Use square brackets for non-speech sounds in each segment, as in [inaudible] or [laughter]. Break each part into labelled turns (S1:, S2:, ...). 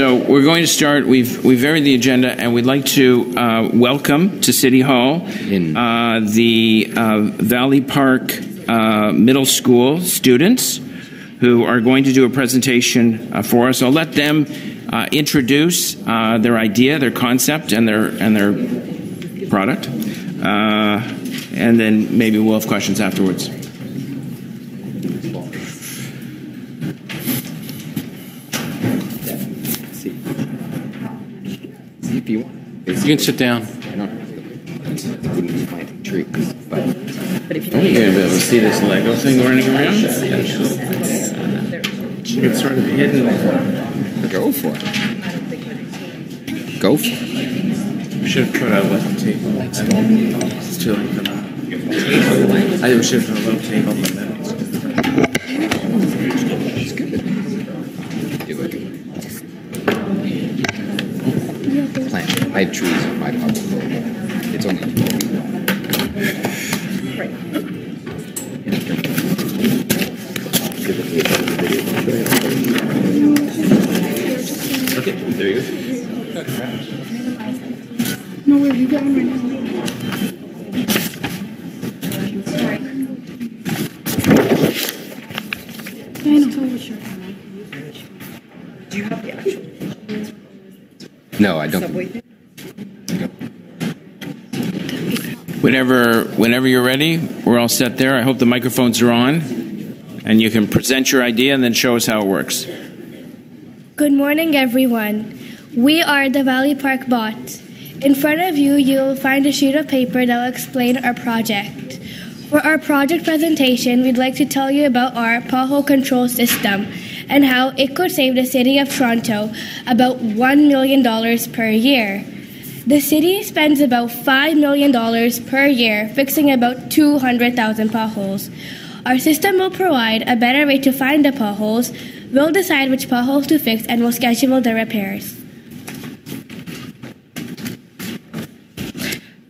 S1: So we're going to start. We've we've varied the agenda, and we'd like to uh, welcome to City Hall uh, the uh, Valley Park uh, Middle School students who are going to do a presentation uh, for us. I'll let them uh, introduce their idea, their concept, and their and their product, and then maybe we'll have questions afterwards.
S2: if you want.
S1: You can sit down.
S2: I don't wouldn't be planting trees, but
S3: But if you
S1: Are you going to be able to see this Lego thing running around? It's sort of hidden.
S2: go for it. Go for it.
S1: We should have put a little table. It's too late for that. I think we should have put a little table in the middle.
S2: It's good. Do it. Plant. I have trees in my pocket. It's only.
S1: Okay, there you go.
S4: No, where are you going right now? I know.
S3: Do you have the actual
S2: No, I don't.
S3: subway thing?
S1: Whenever, whenever you're ready, we're all set there. I hope the microphones are on, and you can present your idea and then show us how it works.
S5: Good morning, everyone. We are the Valley Park Bot. In front of you, you will find a sheet of paper that will explain our project. For our project presentation, we'd like to tell you about our pothole control system and how it could save the City of Toronto about $1 million per year. The city spends about $5 million per year fixing about 200,000 potholes. Our system will provide a better way to find the potholes, will decide which potholes to fix, and will schedule the repairs.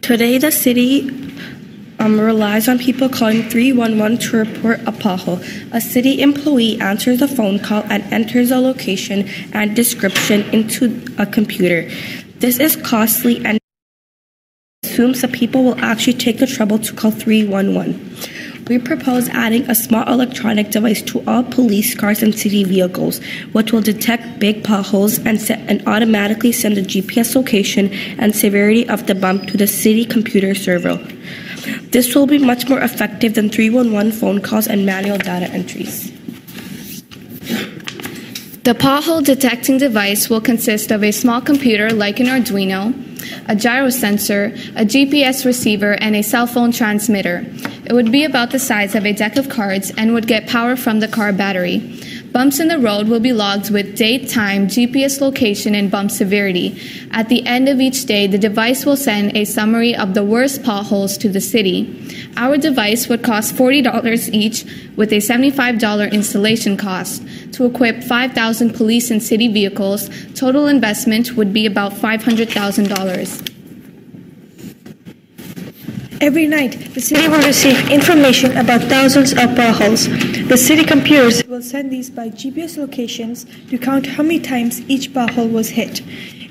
S6: Today, the city um, relies on people calling 311 to report a pothole. A city employee answers the phone call and enters a location and description into a computer. This is costly and assumes that people will actually take the trouble to call 311. We propose adding a small electronic device to all police cars and city vehicles, which will detect big potholes and, set, and automatically send the GPS location and severity of the bump to the city computer server. This will be much more effective than 311 phone calls and manual data entries.
S7: The pothole detecting device will consist of a small computer like an Arduino, a gyro sensor, a GPS receiver, and a cell phone transmitter. It would be about the size of a deck of cards and would get power from the car battery. Bumps in the road will be logged with date, time, GPS location, and bump severity. At the end of each day, the device will send a summary of the worst potholes to the city. Our device would cost $40 each with a $75 installation cost. To equip 5,000 police and city vehicles, total investment would be about $500,000.
S4: Every night, the city will receive information about thousands of potholes. The city computers will send these by GPS locations to count how many times each pothole was hit.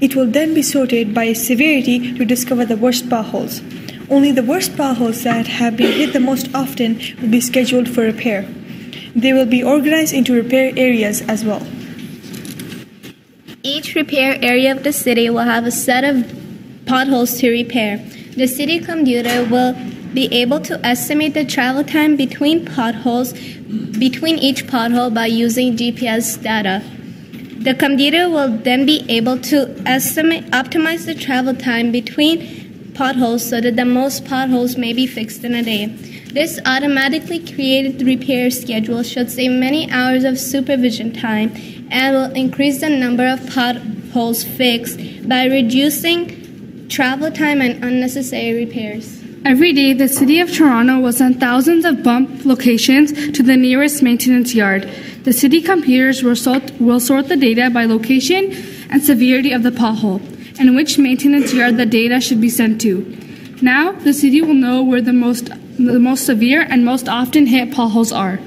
S4: It will then be sorted by severity to discover the worst potholes. Only the worst potholes that have been hit the most often will be scheduled for repair. They will be organized into repair areas as well.
S5: Each repair area of the city will have a set of potholes to repair. The city computer will be able to estimate the travel time between potholes between each pothole by using GPS data. The computer will then be able to estimate optimize the travel time between potholes so that the most potholes may be fixed in a day. This automatically created repair schedule should save many hours of supervision time and will increase the number of potholes fixed by reducing travel time and unnecessary repairs.
S4: Every day, the City of Toronto will send thousands of bump locations to the nearest maintenance yard. The city computers will sort, will sort the data by location and severity of the pothole, and which maintenance yard the data should be sent to. Now, the city will know where the most, the most severe and most often hit potholes are.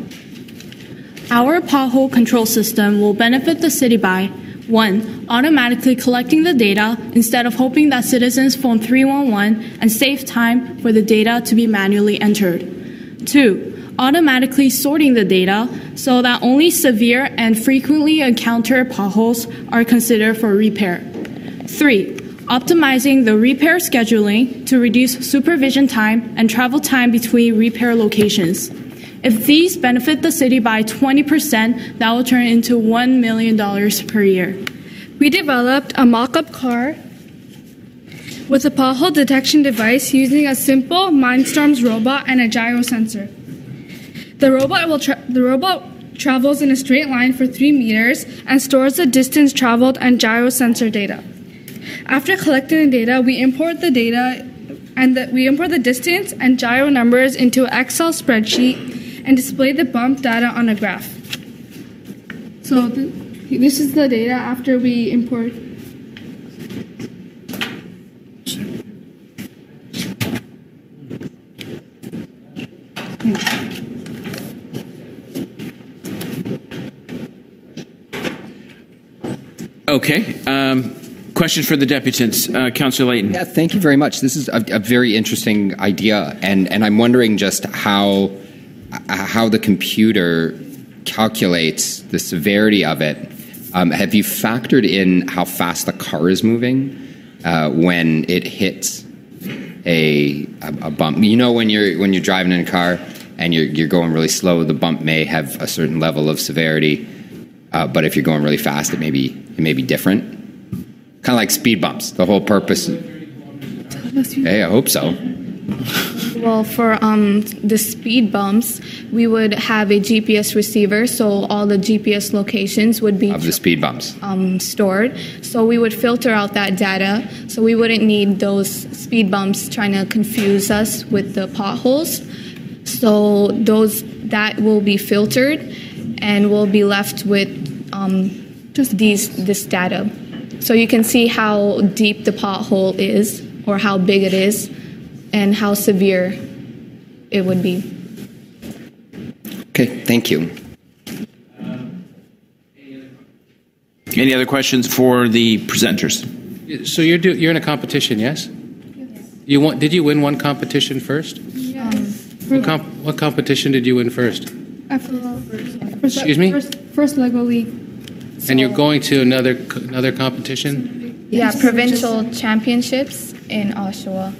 S8: Our pothole control system will benefit the city by One, automatically collecting the data instead of hoping that citizens phone 311 and save time for the data to be manually entered. Two, automatically sorting the data so that only severe and frequently encountered potholes are considered for repair. Three, optimizing the repair scheduling to reduce supervision time and travel time between repair locations. If these benefit the city by 20%, that will turn into $1 million per year.
S9: We developed a mock up car with a pothole detection device using a simple Mindstorms robot and a gyro sensor. The robot, will tra- the robot travels in a straight line for 3 meters and stores the distance traveled and gyro sensor data. After collecting the data, we import the data and the, we import the distance and gyro numbers into an Excel spreadsheet and display the bump data on a graph. So th- this is the data after we import.
S1: Okay. Um, questions for the deputants, uh, Councillor Layton.
S2: Yeah, thank you very much. This is a, a very interesting idea, and and I'm wondering just how how the computer calculates the severity of it. Um, have you factored in how fast the car is moving uh, when it hits a, a, a bump? You know, when you're when you're driving in a car and you're you're going really slow, the bump may have a certain level of severity, uh, but if you're going really fast, it may be it may be different. Kind of like speed bumps. The whole purpose. Hey, I hope so.
S7: Well, for um, the speed bumps, we would have a GPS receiver, so all the GPS locations would be
S2: Of the speed bumps.
S7: um, stored. So we would filter out that data, so we wouldn't need those speed bumps trying to confuse us with the potholes. So those that will be filtered, and we'll be left with um, just these this data. So you can see how deep the pothole is, or how big it is, and how severe it would be.
S2: Okay, thank you.
S1: Any other questions for the presenters?
S10: So you're do, you're in a competition, yes? Yes. You want? Did you win one competition first? What, comp, what competition did you win first? First, Excuse me?
S9: First, first Lego League.
S10: And you're going to another another competition?
S7: Yeah, provincial championships in Oshawa.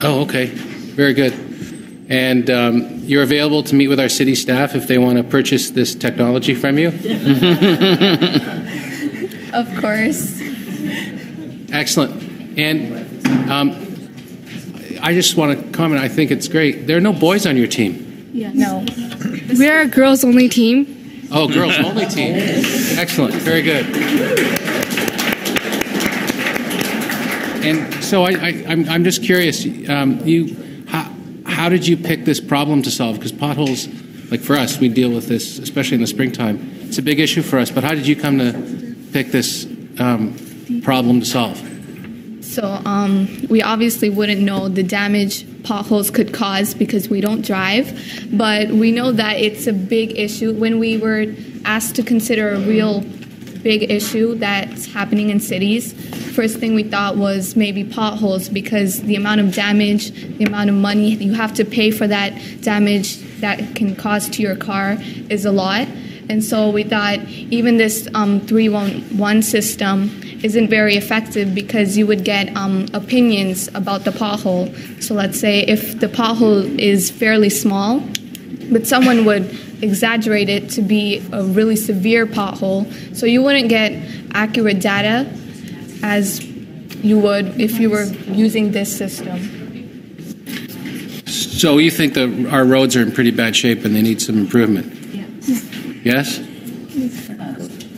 S10: Oh, okay, very good. And um, you're available to meet with our city staff if they want to purchase this technology from you. [laughs]
S7: Of course.
S10: Excellent. And um, I just want to comment. I think it's great. There are no boys on your team.
S7: No.
S9: We are a girls only team.
S10: Oh, girls only team. Excellent. Very good. And so I, I, I'm, I'm just curious. Um, you, how, how did you pick this problem to solve? Because potholes, like for us, we deal with this, especially in the springtime. It's a big issue for us. But how did you come to pick this um, problem to solve?
S7: So um, we obviously wouldn't know the damage potholes could cause because we don't drive, but we know that it's a big issue. When we were asked to consider a real big issue that's happening in cities, first thing we thought was maybe potholes because the amount of damage, the amount of money you have to pay for that damage that can cause to your car is a lot. And so we thought even this um, 311 system isn't very effective because you would get um, opinions about the pothole. So let's say if the pothole is fairly small, but someone would exaggerate it to be a really severe pothole, so you wouldn't get accurate data as you would if you were using this system.
S10: So you think that our roads are in pretty bad shape and they need some improvement? Yes. Yes?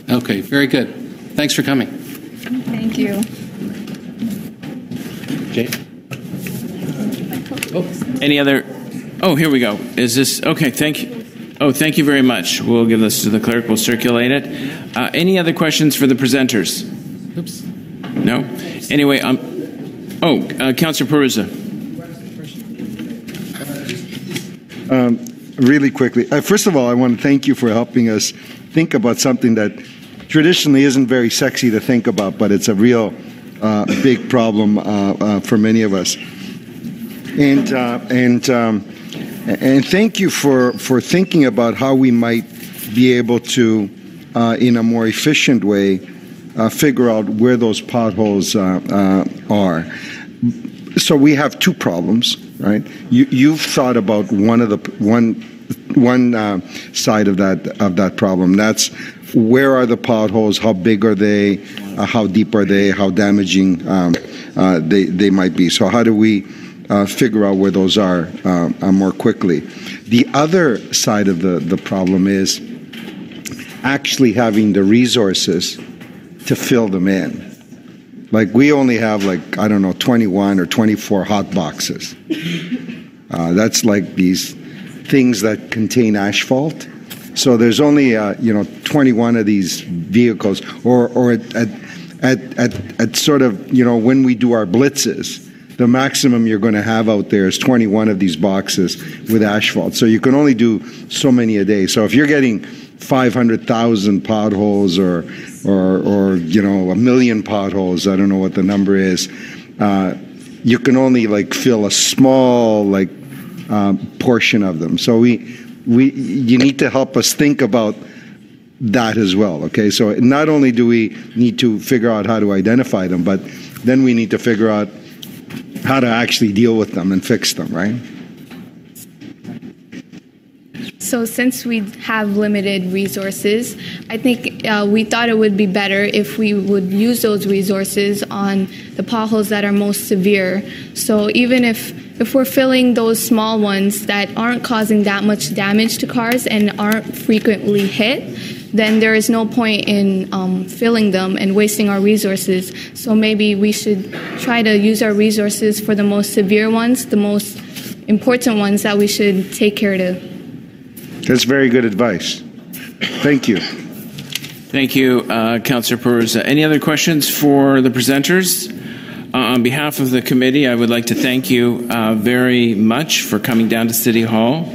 S10: Okay, very good. Thanks for coming.
S7: Thank you.
S10: Jay?
S1: Oh, any other? Oh, here we go. Is this okay? Thank you. Oh, thank you very much. We'll give this to the clerk. We'll circulate it. Uh, any other questions for the presenters?
S10: Oops.
S1: No. Anyway, um. Oh, uh, Councillor Perruzza.
S11: Um, really quickly, uh, first of all, I want to thank you for helping us think about something that traditionally isn't very sexy to think about, but it's a real uh, big problem uh, uh, for many of us. And uh, and um, and thank you for for thinking about how we might be able to, uh, in a more efficient way, uh, figure out where those potholes uh, uh, are. So we have two problems, right? You, you've thought about one of the one one uh, side of that of that problem. That's where are the potholes? How big are they? Uh, how deep are they? How damaging um, they they might be? So how do we uh, figure out where those are uh, uh, more quickly? The other side of the the problem is actually having the resources to fill them in. Like we only have like I don't know 21 or 24 hot boxes. [laughs] Uh, that's like these things that contain asphalt. So there's only uh, you know 21 of these vehicles, or or at, at at, at at sort of you know when we do our blitzes, the maximum you're going to have out there is 21 of these boxes with asphalt. So you can only do so many a day. So if you're getting 500,000 potholes or, or, or, you know, a million potholes, I don't know what the number is, uh, you can only like fill a small like uh, portion of them. So we, we, you need to help us think about that as well. Okay, so not only do we need to figure out how to identify them, but then we need to figure out how to actually deal with them and fix them, right?
S7: So, since we have limited resources, I think uh, we thought it would be better if we would use those resources on the potholes that are most severe. So, even if if we're filling those small ones that aren't causing that much damage to cars and aren't frequently hit, then there is no point in um, filling them and wasting our resources. So maybe we should try to use our resources for the most severe ones, the most important ones that we should take care of.
S11: That's very good advice. Thank you.
S1: Thank you, uh, Councillor Perez. Any other questions for the presenters? Uh, on behalf of the committee, I would like to thank you uh, very much for coming down to City Hall,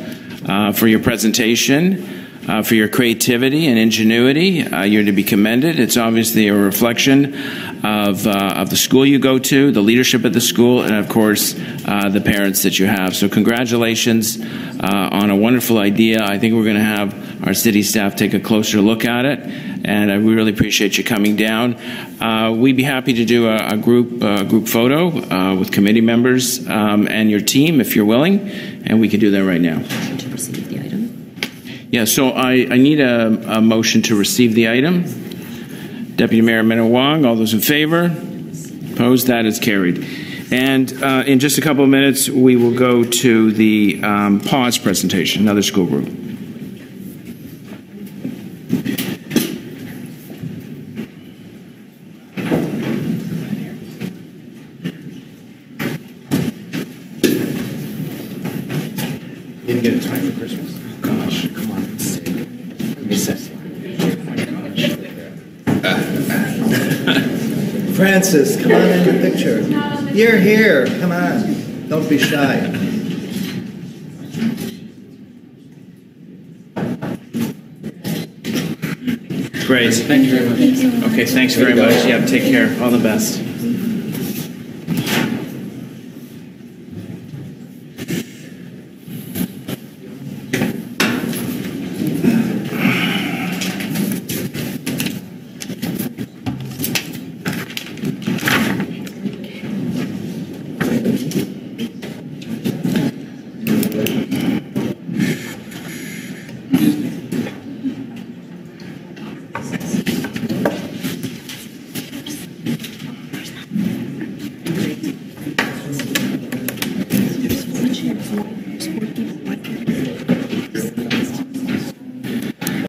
S1: uh, for your presentation. Uh, for your creativity and ingenuity. Uh, you're to be commended. It's obviously a reflection of, uh, of the school you go to, the leadership at the school, and of course, uh, the parents that you have. So, congratulations uh, on a wonderful idea. I think we're going to have our city staff take a closer look at it, and we really appreciate you coming down. we'd be happy to do a, a group group photo with committee members um, and your team if you're willing, and we can do that right now. Yeah, so I, I need a, a, motion to receive the item. Deputy Mayor Minnan-Wong, all those in favor? Opposed? That is carried. And uh, in just a couple of minutes, we will go to the um, pause presentation, another school group.
S12: Didn't get a time for Christmas. Oh gosh, come on. Francis, come on in the picture. You're here. Come on. Don't be shy.
S1: Great. Thank you very much. Okay, thanks very much. Yeah, take care. All the best.